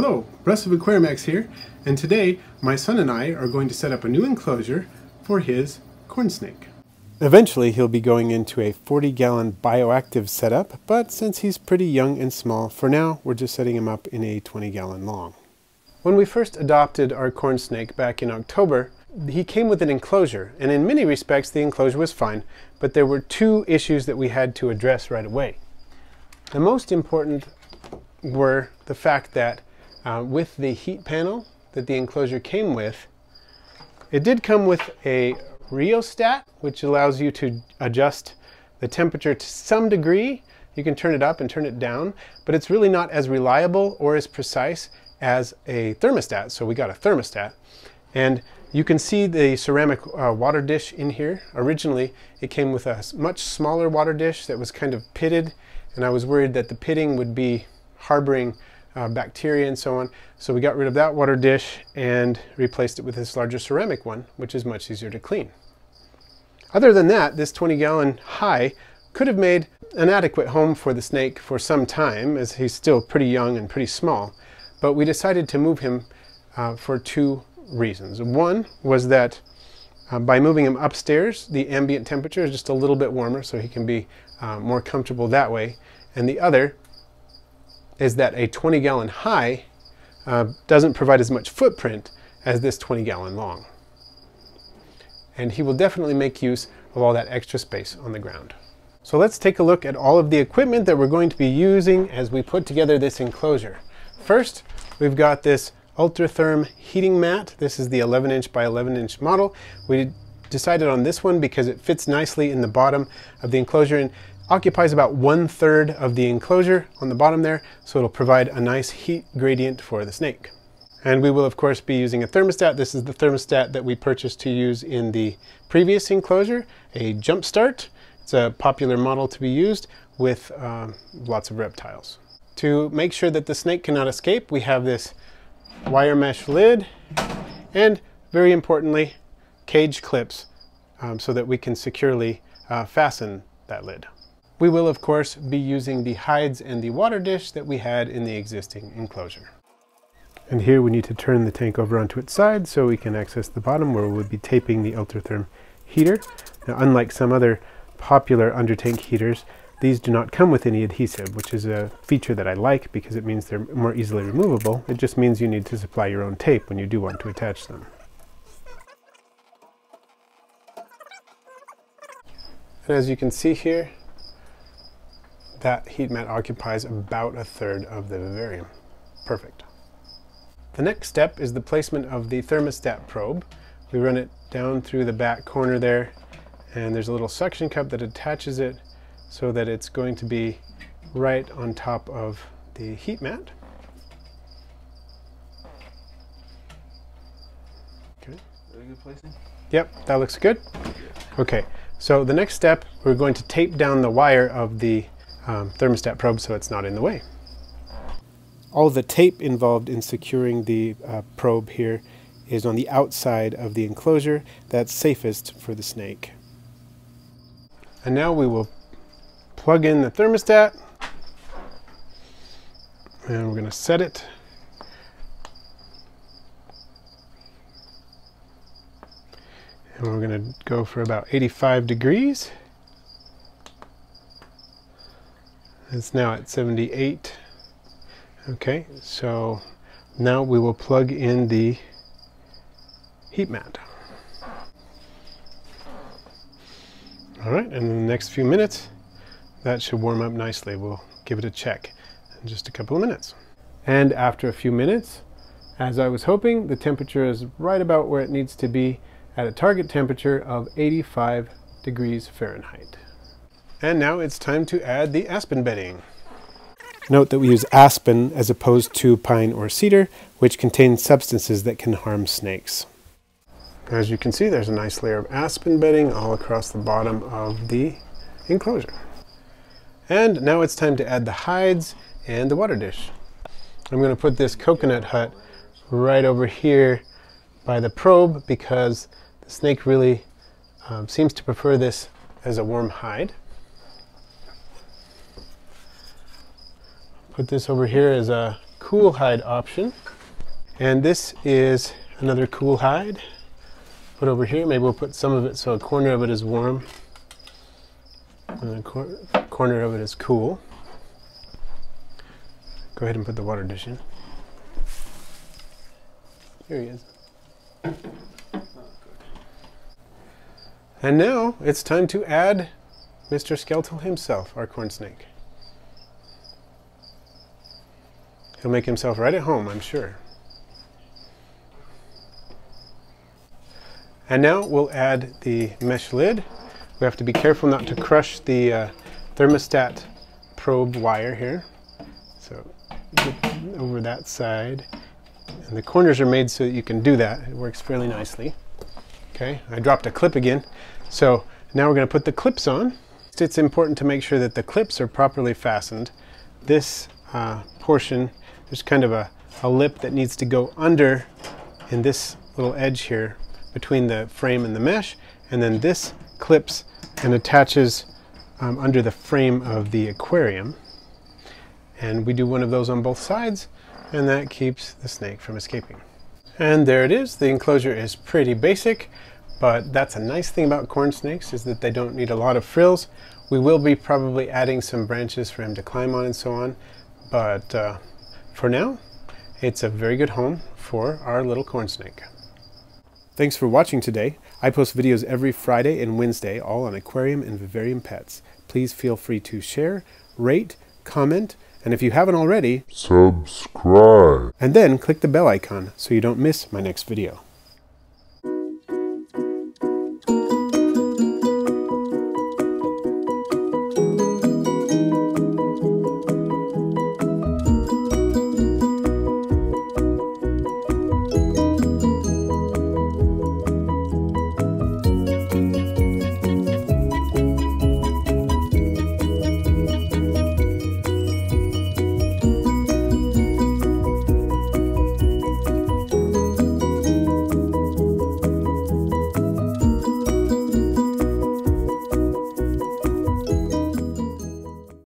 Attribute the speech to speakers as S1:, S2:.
S1: Hello, Rus of Aquarimax here, and today my son and I are going to set up a new enclosure for his corn snake. Eventually he'll be going into a 40 gallon bioactive setup, but since he's pretty young and small, for now we're just setting him up in a 20 gallon long. When we first adopted our corn snake back in October, he came with an enclosure, and in many respects the enclosure was fine, but there were two issues that we had to address right away. The most important were the fact that uh, with the heat panel that the enclosure came with, it did come with a rheostat, which allows you to adjust the temperature to some degree. You can turn it up and turn it down, but it's really not as reliable or as precise as a thermostat. So we got a thermostat. And you can see the ceramic uh, water dish in here. Originally, it came with a much smaller water dish that was kind of pitted, and I was worried that the pitting would be harboring uh, bacteria and so on. So we got rid of that water dish and replaced it with this larger ceramic one, which is much easier to clean. Other than that, this 20 gallon high could have made an adequate home for the snake for some time, as he's still pretty young and pretty small. But we decided to move him uh, for two reasons. One was that uh, by moving him upstairs, the ambient temperature is just a little bit warmer, so he can be uh, more comfortable that way. And the other is that a 20 gallon high uh, doesn't provide as much footprint as this 20 gallon long. And he will definitely make use of all that extra space on the ground. So let's take a look at all of the equipment that we're going to be using as we put together this enclosure. First, we've got this Ultratherm heating mat. This is the 11 inch by 11 inch model. We decided on this one because it fits nicely in the bottom of the enclosure and occupies about one third of the enclosure on the bottom there, so it'll provide a nice heat gradient for the snake. And we will of course be using a thermostat. This is the thermostat that we purchased to use in the previous enclosure, a Jump Start. It's a popular model to be used with uh, lots of reptiles. To make sure that the snake cannot escape, we have this wire mesh lid and very importantly, cage clips um, so that we can securely uh, fasten that lid. We will of course be using the hides and the water dish that we had in the existing enclosure. And here we need to turn the tank over onto its side so we can access the bottom where we'll be taping the Ultratherm heater. Now unlike some other popular under tank heaters, these do not come with any adhesive, which is a feature that I like because it means they're more easily removable. It just means you need to supply your own tape when you do want to attach them. And as you can see here, that heat mat occupies about a third of the vivarium. Perfect. The next step is the placement of the thermostat probe. We run it down through the back corner there, and there's a little suction cup that attaches it so that it's going to be right on top of the heat mat.
S2: Okay. Really good placing?
S1: Yep, that looks good. Okay, so the next step, we're going to tape down the wire of the um, thermostat probe so it's not in the way. All the tape involved in securing the uh, probe here is on the outside of the enclosure. That's safest for the snake. And now we will plug in the thermostat and we're going to set it and we're going to go for about 85 degrees It's now at 78. Okay, so now we will plug in the heat mat. All right, and in the next few minutes, that should warm up nicely. We'll give it a check in just a couple of minutes. And after a few minutes, as I was hoping, the temperature is right about where it needs to be at a target temperature of 85 degrees Fahrenheit. And now it's time to add the aspen bedding. Note that we use aspen as opposed to pine or cedar, which contain substances that can harm snakes. As you can see, there's a nice layer of aspen bedding all across the bottom of the enclosure. And now it's time to add the hides and the water dish. I'm going to put this coconut hut right over here by the probe because the snake really um, seems to prefer this as a warm hide. Put this over here as a cool hide option. And this is another cool hide. Put over here, maybe we'll put some of it so a corner of it is warm and a cor corner of it is cool. Go ahead and put the water dish in. Here he is. And now it's time to add Mr. Skeletal himself, our corn snake. He'll make himself right at home, I'm sure. And now we'll add the mesh lid. We have to be careful not to crush the uh, thermostat probe wire here. So over that side. And the corners are made so that you can do that. It works fairly nicely. Okay, I dropped a clip again. So now we're going to put the clips on. It's important to make sure that the clips are properly fastened. This uh, portion, there's kind of a, a lip that needs to go under in this little edge here between the frame and the mesh. And then this clips and attaches um, under the frame of the aquarium. And we do one of those on both sides, and that keeps the snake from escaping. And there it is. The enclosure is pretty basic, but that's a nice thing about corn snakes is that they don't need a lot of frills. We will be probably adding some branches for him to climb on and so on, but uh, for now, it's a very good home for our little corn snake. Thanks for watching today. I post videos every Friday and Wednesday, all on aquarium and vivarium pets. Please feel free to share, rate, comment, and if you haven't already,
S3: subscribe.
S1: And then click the bell icon so you don't miss my next video.